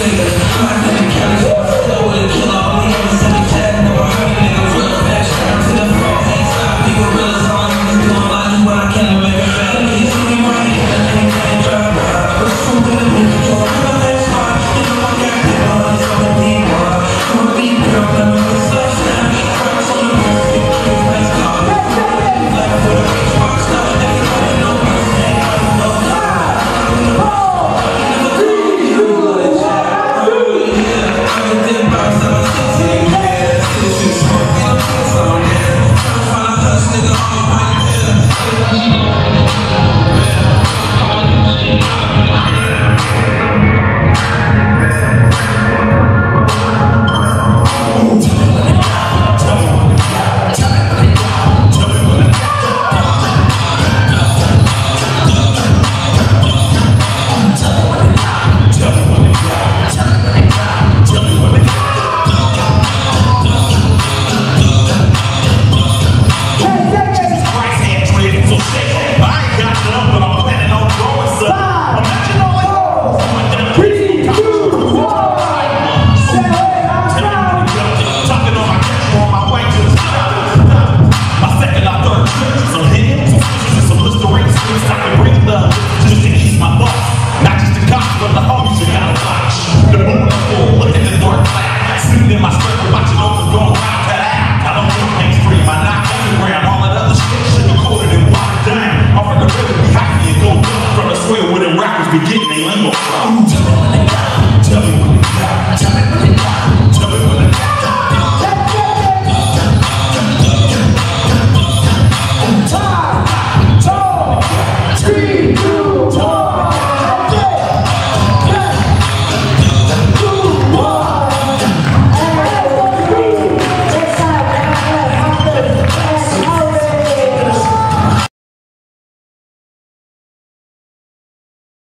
I'm gonna kill me, so it kill something about full, looking in the dark cloud, sitting in my circle, watching all the go round to. I don't do things free, my knock underground, all that other shit, sugar coated and watered down. I'm from the river, we happy and go from the square where them rappers be getting they limo Ooh.